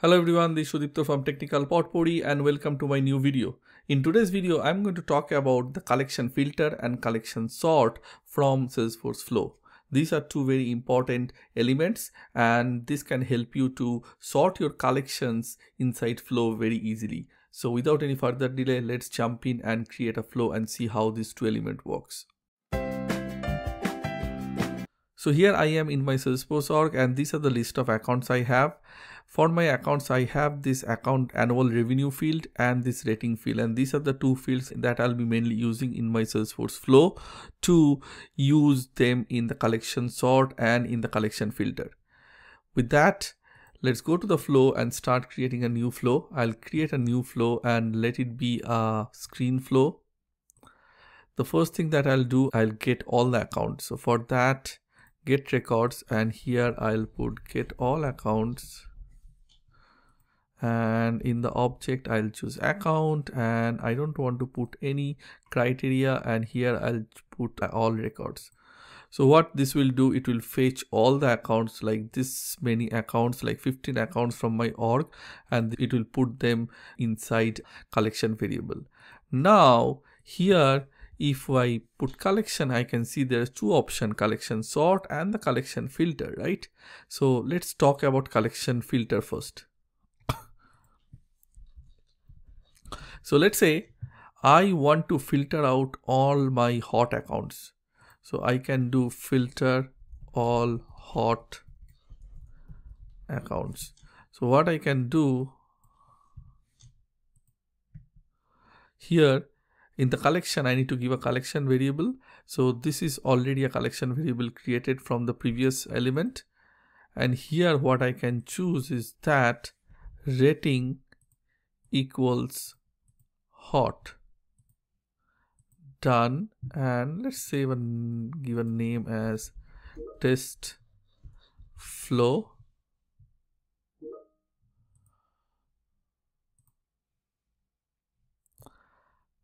Hello everyone, this is Sudipta from Technical Potpourri and welcome to my new video. In today's video, I'm going to talk about the collection filter and collection sort from Salesforce Flow. These are two very important elements and this can help you to sort your collections inside Flow very easily. So without any further delay, let's jump in and create a flow and see how these two element works. So here I am in my Salesforce org and these are the list of accounts I have. For my accounts, I have this account annual revenue field and this rating field. And these are the two fields that I'll be mainly using in my Salesforce flow to use them in the collection sort and in the collection filter. With that, let's go to the flow and start creating a new flow. I'll create a new flow and let it be a screen flow. The first thing that I'll do, I'll get all the accounts. So for that, get records and here I'll put get all accounts. And in the object I'll choose account and I don't want to put any criteria and here I'll put all records. So what this will do it will fetch all the accounts like this many accounts like 15 accounts from my org and it will put them inside collection variable. Now here if I put collection I can see there's two option collection sort and the collection filter right so let's talk about collection filter first So let's say I want to filter out all my hot accounts. So I can do filter all hot accounts. So what I can do here in the collection, I need to give a collection variable. So this is already a collection variable created from the previous element. And here what I can choose is that rating equals hot done and let's save and give a name as test flow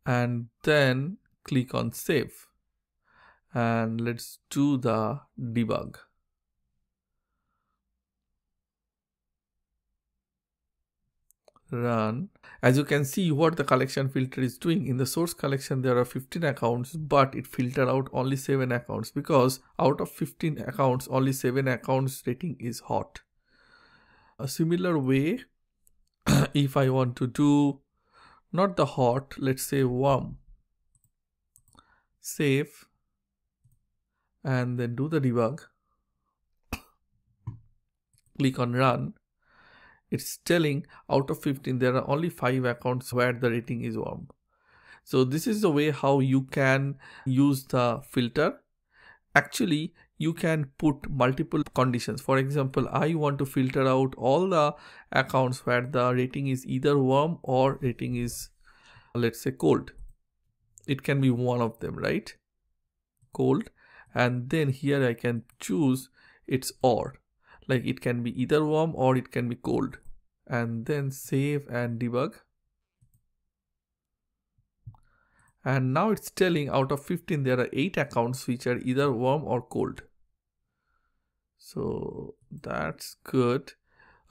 and then click on save. And let's do the debug. Run. As you can see what the collection filter is doing. In the source collection there are 15 accounts but it filtered out only 7 accounts because out of 15 accounts only 7 accounts rating is hot. A similar way if I want to do not the hot let's say warm. Save and then do the debug. Click on run. It's telling out of 15 there are only 5 accounts where the rating is warm. So this is the way how you can use the filter. Actually you can put multiple conditions. For example i want to filter out all the accounts where the rating is either warm or rating is let's say cold. It can be one of them right? Cold. And then here i can choose its or. Like it can be either warm or it can be cold. And then save and debug. And now it's telling out of 15 there are 8 accounts which are either warm or cold so that's good.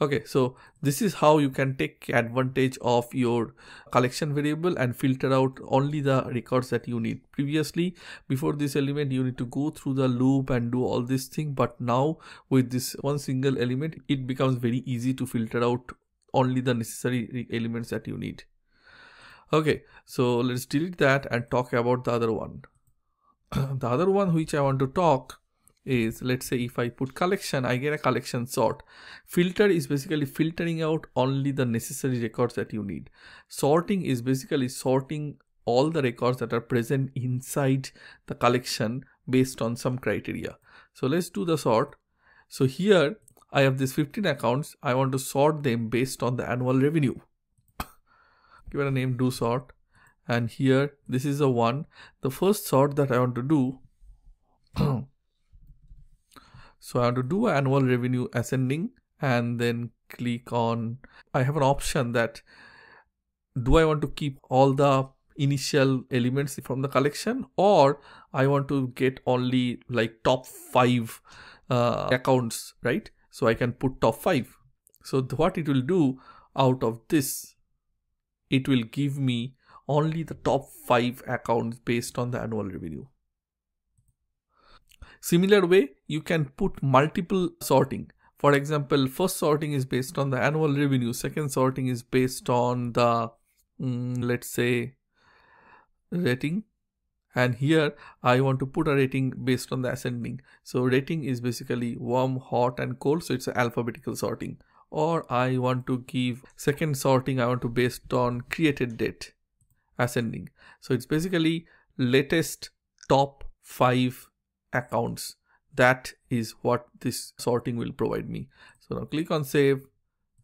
Okay so this is how you can take advantage of your collection variable and filter out only the records that you need. Previously before this element you need to go through the loop and do all this thing but now with this one single element it becomes very easy to filter out only the necessary elements that you need. Okay so let's delete that and talk about the other one. The other one which i want to talk is let's say if I put collection, I get a collection sort. Filter is basically filtering out only the necessary records that you need. Sorting is basically sorting all the records that are present inside the collection based on some criteria. So let's do the sort. So here I have these 15 accounts. I want to sort them based on the annual revenue. Give it a name do sort. And here this is the one. The first sort that I want to do So I have to do annual revenue ascending and then click on, I have an option that do I want to keep all the initial elements from the collection or I want to get only like top five uh, accounts, right? So I can put top five. So what it will do out of this, it will give me only the top five accounts based on the annual revenue. Similar way, you can put multiple sorting. For example, first sorting is based on the annual revenue. Second sorting is based on the, mm, let's say, rating. And here I want to put a rating based on the ascending. So rating is basically warm, hot and cold. So it's alphabetical sorting. Or I want to give second sorting. I want to based on created date ascending. So it's basically latest top five accounts. That is what this sorting will provide me. So now click on save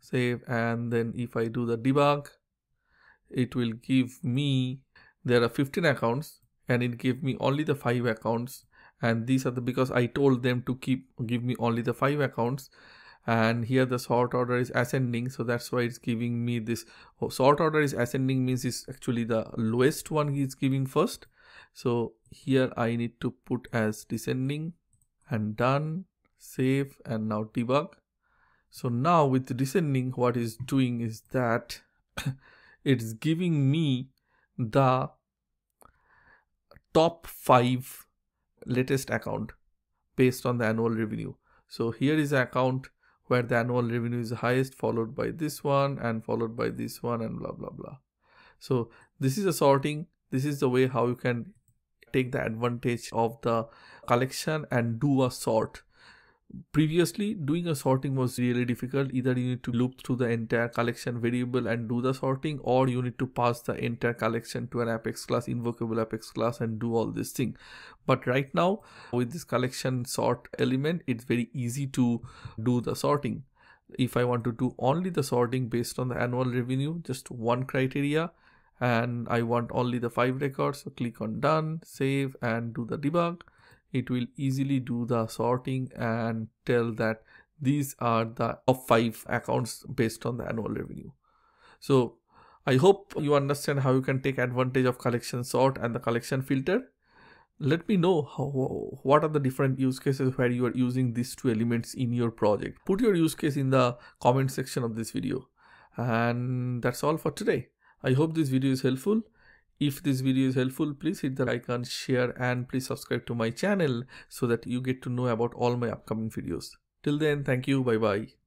save and then if i do the debug it will give me there are 15 accounts and it gave me only the five accounts. And these are the because i told them to keep give me only the five accounts. And here the sort order is ascending so that's why it's giving me this. Oh, sort order is ascending means it's actually the lowest one is giving first so here I need to put as descending and done save and now debug. So now with descending what is doing is that it's giving me the top five latest account based on the annual revenue. So here is account where the annual revenue is highest followed by this one and followed by this one and blah blah blah. So this is a sorting. This is the way how you can take the advantage of the collection and do a sort. Previously doing a sorting was really difficult. Either you need to loop through the entire collection variable and do the sorting or you need to pass the entire collection to an apex class invocable apex class and do all this thing but right now with this collection sort element it's very easy to do the sorting. If i want to do only the sorting based on the annual revenue just one criteria and I want only the five records so click on done save and do the debug. It will easily do the sorting and tell that these are the top five accounts based on the annual revenue. So I hope you understand how you can take advantage of collection sort and the collection filter. Let me know how, what are the different use cases where you are using these two elements in your project. Put your use case in the comment section of this video. And that's all for today I hope this video is helpful. If this video is helpful, please hit the icon, share and please subscribe to my channel so that you get to know about all my upcoming videos. Till then, thank you. Bye bye.